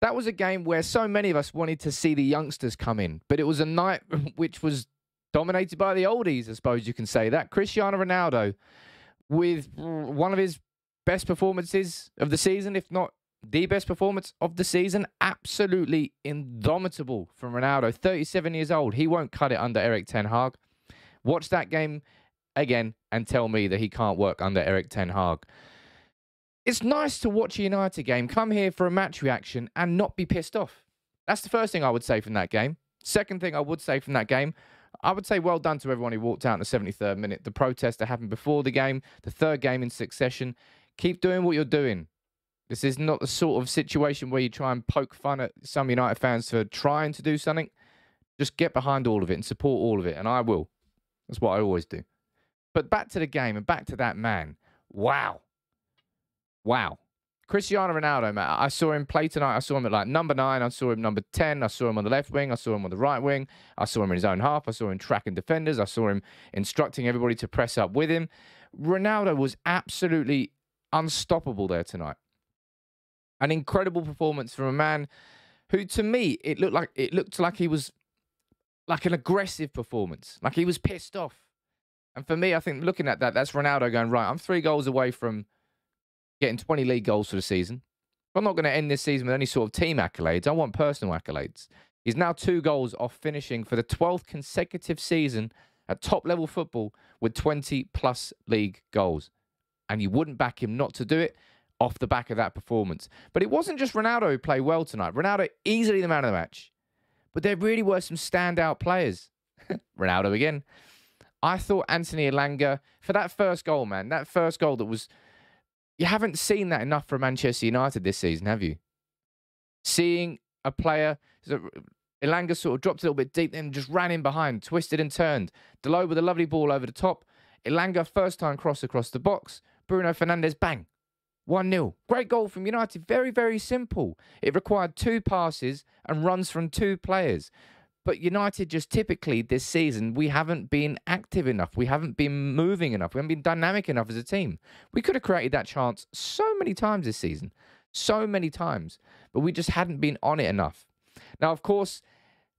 that was a game where so many of us wanted to see the youngsters come in, but it was a night which was dominated by the oldies, I suppose you can say that. Cristiano Ronaldo, with one of his best performances of the season, if not the best performance of the season, absolutely indomitable from Ronaldo. 37 years old. He won't cut it under Erik Ten Hag. Watch that game again and tell me that he can't work under Erik Ten Hag. It's nice to watch a United game, come here for a match reaction and not be pissed off. That's the first thing I would say from that game. Second thing I would say from that game, I would say well done to everyone who walked out in the 73rd minute. The protest that happened before the game, the third game in succession. Keep doing what you're doing. This is not the sort of situation where you try and poke fun at some United fans for trying to do something. Just get behind all of it and support all of it, and I will. That's what I always do. But back to the game and back to that man. Wow. Wow. Cristiano Ronaldo, man, I saw him play tonight. I saw him at like number nine. I saw him number 10. I saw him on the left wing. I saw him on the right wing. I saw him in his own half. I saw him tracking defenders. I saw him instructing everybody to press up with him. Ronaldo was absolutely unstoppable there tonight. An incredible performance from a man who, to me, it looked like it looked like he was like an aggressive performance, like he was pissed off. And for me, I think looking at that, that's Ronaldo going right. I'm three goals away from getting 20 league goals for the season. I'm not going to end this season with any sort of team accolades. I want personal accolades. He's now two goals off finishing for the 12th consecutive season at top level football with 20 plus league goals. And you wouldn't back him not to do it off the back of that performance. But it wasn't just Ronaldo who played well tonight. Ronaldo easily the man of the match. But there really were some standout players. Ronaldo again. I thought Anthony Elanga for that first goal, man. That first goal that was you haven't seen that enough from Manchester United this season, have you? Seeing a player, Elanga sort of dropped a little bit deep, then just ran in behind, twisted and turned. Dalot with a lovely ball over the top. Elanga first time cross across the box. Bruno Fernandes, bang. 1 0. Great goal from United. Very, very simple. It required two passes and runs from two players. But United just typically this season, we haven't been active enough. We haven't been moving enough. We haven't been dynamic enough as a team. We could have created that chance so many times this season. So many times. But we just hadn't been on it enough. Now, of course,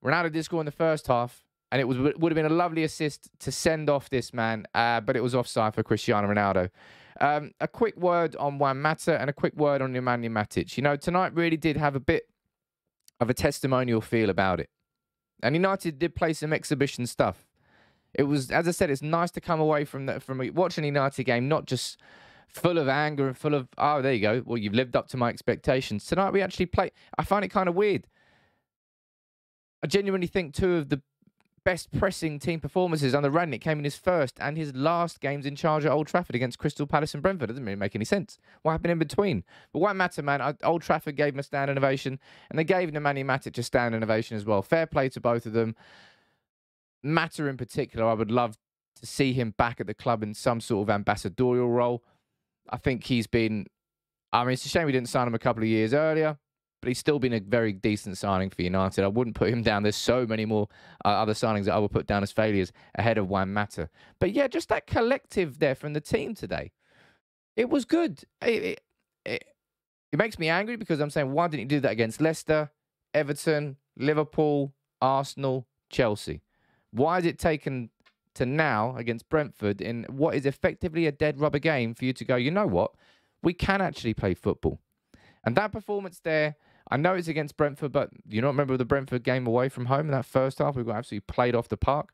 Ronaldo did score in the first half, and it was would have been a lovely assist to send off this man, uh, but it was offside for Cristiano Ronaldo. Um, a quick word on Juan Mata and a quick word on Nemanja Matic. You know, tonight really did have a bit of a testimonial feel about it. And United did play some exhibition stuff. It was, as I said, it's nice to come away from that from watching a United game, not just full of anger and full of oh, there you go. Well, you've lived up to my expectations. Tonight we actually play. I find it kind of weird. I genuinely think two of the best pressing team performances under Rangnick came in his first and his last games in charge at Old Trafford against Crystal Palace and Brentford. It doesn't really make any sense. What happened in between? But Juan Mata, man? Old Trafford gave him a stand innovation, and they gave Nemanja Matic a stand innovation as well. Fair play to both of them. Mata in particular, I would love to see him back at the club in some sort of ambassadorial role. I think he's been. I mean, it's a shame we didn't sign him a couple of years earlier but he's still been a very decent signing for United. I wouldn't put him down. There's so many more uh, other signings that I would put down as failures ahead of Juan Mata. But yeah, just that collective there from the team today. It was good. It, it, it, it makes me angry because I'm saying, why didn't you do that against Leicester, Everton, Liverpool, Arsenal, Chelsea? Why is it taken to now against Brentford in what is effectively a dead rubber game for you to go, you know what? We can actually play football. And that performance there I know it's against Brentford, but you don't remember the Brentford game away from home in that first half? We got absolutely played off the park.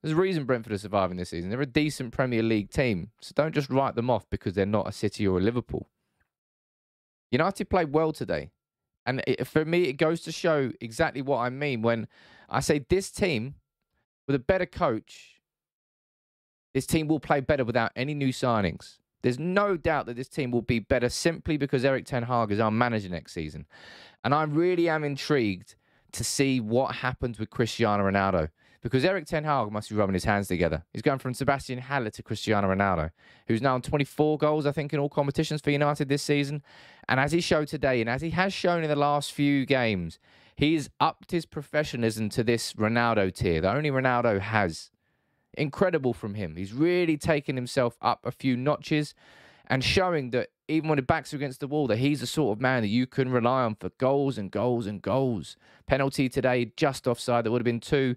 There's a reason Brentford are surviving this season. They're a decent Premier League team, so don't just write them off because they're not a City or a Liverpool. United played well today. And it, for me, it goes to show exactly what I mean when I say this team, with a better coach, this team will play better without any new signings. There's no doubt that this team will be better simply because Erik Ten Hag is our manager next season. And I really am intrigued to see what happens with Cristiano Ronaldo. Because Erik Ten Hag must be rubbing his hands together. He's going from Sebastian Haller to Cristiano Ronaldo, who's now on 24 goals, I think, in all competitions for United this season. And as he showed today, and as he has shown in the last few games, he's upped his professionalism to this Ronaldo tier that only Ronaldo has incredible from him. He's really taken himself up a few notches. and showing that even when the backs against the wall, that he's the sort of man that you can rely on for goals and goals and goals. Penalty today, just offside. That would have been two.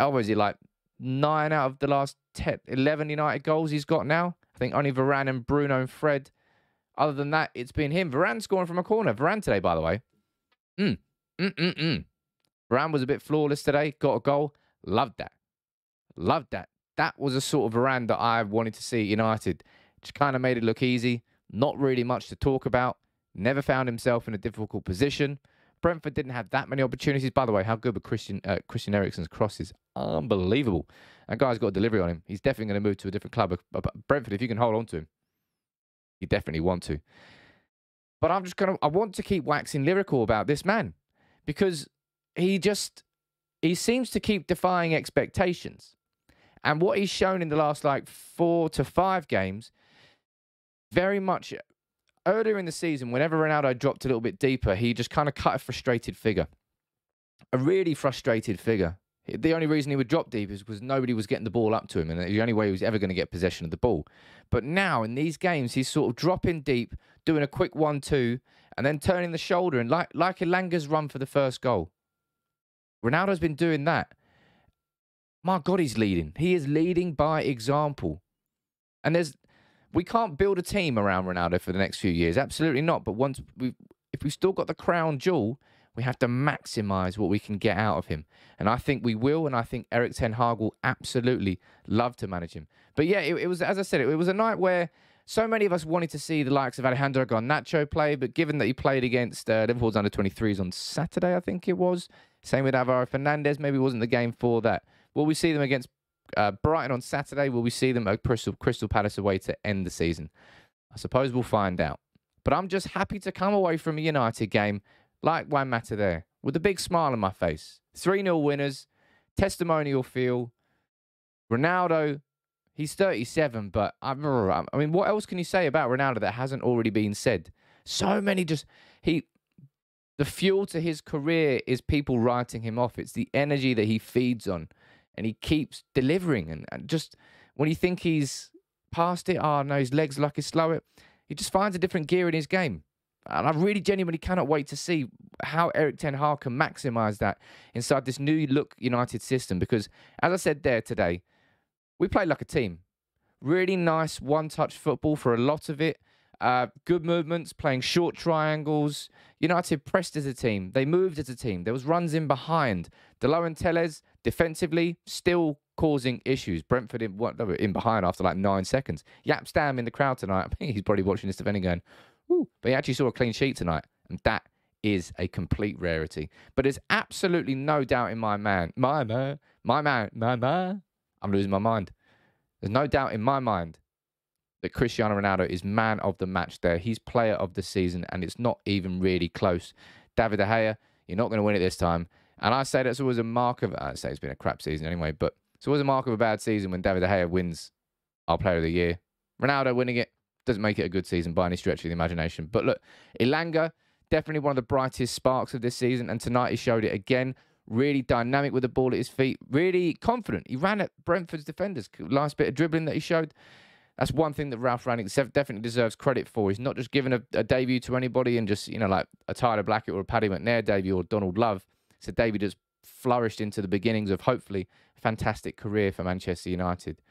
Oh, is he like nine out of the last 10, 11 United goals he's got now? I think only Varane and Bruno and Fred. Other than that, it's been him. Varane scoring from a corner. Varane today, by the way. Mm. Mm-mm-mm. Varane was a bit flawless today. Got a goal. Loved that. Loved that. That was a sort of Varane that I wanted to see United. Just kind of made it look easy. Not really much to talk about. Never found himself in a difficult position. Brentford didn't have that many opportunities. By the way, how good were Christian uh, Christian Eriksen's crosses? Unbelievable. That guy's got a delivery on him. He's definitely going to move to a different club. But Brentford, if you can hold on to him, you definitely want to. But I'm just going to, I want to keep waxing lyrical about this man because he just, he seems to keep defying expectations. And what he's shown in the last like four to five games, very much earlier in the season, whenever Ronaldo dropped a little bit deeper, he just kind of cut a frustrated figure. A really frustrated figure. The only reason he would drop deep is because nobody was getting the ball up to him, and the only way he was ever going to get possession of the ball. But now in these games, he's sort of dropping deep, doing a quick one-two, and then turning the shoulder, and like like Elanga's run for the first goal. Ronaldo's been doing that. My God, he's leading. He is leading by example. And there's we can't build a team around Ronaldo for the next few years. Absolutely not. But once we if we've still got the crown jewel, we have to maximize what we can get out of him. And I think we will. And I think Erik Ten Hag will absolutely love to manage him. But yeah, it, it was, as I said, it, it, was a night where so many of us wanted to see the likes of Alejandro Garnacho play. But given that he played against uh, Liverpool's under 23s on Saturday, I think it was. Same with Alvaro Fernandez. Maybe it wasn't the game for that. Will we see them against uh, Brighton on Saturday? Will we see them at Crystal, Crystal Palace away to end the season? I suppose we'll find out. But I'm just happy to come away from a United game like Juan Mata there, with a big smile on my face. 3 0 winners, testimonial feel. Ronaldo, he's 37, but I, I mean, what else can you say about Ronaldo that hasn't already been said? So many just, he, the fuel to his career is people writing him off. It's the energy that he feeds on, and he keeps delivering. And, and just when you think he's past it, oh no, his legs like he's slow, he just finds a different gear in his game. And I really genuinely cannot wait to see how Erik Ten Hag can maximize that inside this new look United system. Because, as I said there today, we played like a team. Really nice one touch football for a lot of it. Uh, good movements, playing short triangles. United pressed as a team. They moved as a team. There was runs in behind. Dalot and defensively still causing issues. Brentford in, what, in behind after like nine seconds. Jaap Stam in the crowd tonight. I think he's probably watching this defending going, Woo. But he actually saw a clean sheet tonight, and that is a complete rarity. But there's absolutely no doubt in my man, my man, my man, my man. I'm losing my mind. There's no doubt in my mind that Cristiano Ronaldo is man of the match there. He's player of the season, and it's not even really close. David De Gea, you're not going to win it this time. And I say that's always a mark of, I say it's been a crap season anyway, but it's always a mark of a bad season when David De Gea wins our player of the year. Ronaldo winning it, doesn't make it a good season by any stretch of the imagination. But look, Elanga, definitely one of the brightest sparks of this season. And tonight he showed it again. Really dynamic with the ball at his feet. Really confident. He ran at Brentford's defenders. Last bit of dribbling that he showed. That's one thing that Ralph Rangnick definitely deserves credit for. He's not just giving a, a, debut to anybody and just, you know, like a Tyler Blackett or a Paddy McNair debut or Donald Love. It's a debut that's flourished into the beginnings of hopefully a fantastic career for Manchester United.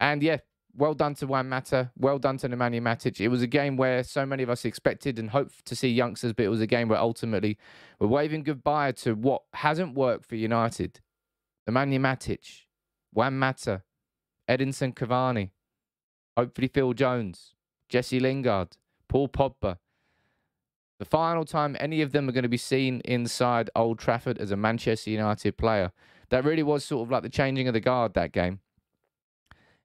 And yeah, well done to Juan Mata. Well done to Nemanja Matic. It was a game where so many of us expected and hoped to see youngsters, but it was a game where ultimately we're waving goodbye to what hasn't worked for United. Nemanja Matic, Juan Mata, Edinson Cavani, hopefully Phil Jones, Jesse Lingard, Paul Pogba. The final time any of them are going to be seen inside Old Trafford as a Manchester United player. That really was sort of like the changing of the guard that game.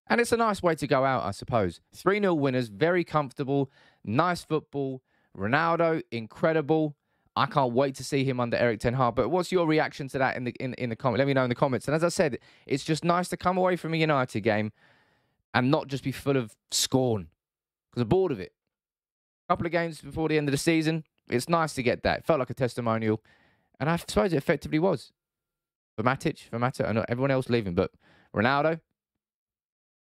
And it's a nice way to go out, I suppose. 3 0 winners, very comfortable, nice football. Ronaldo, incredible. I can't wait to see him under Erik Ten Hag. But what's your reaction to that in the in, in the comment? Let me know in the comments. And as I said, it's just nice to come away from a United game and not just be full of scorn because I'm bored of it. A couple of games before the end of the season, it's nice to get that. It felt like a testimonial, and I suppose it effectively was for Matic, for Mata, and everyone else leaving. But Ronaldo,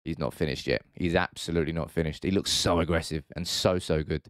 He's not finished yet. He's absolutely not finished. He looks so aggressive and so so good.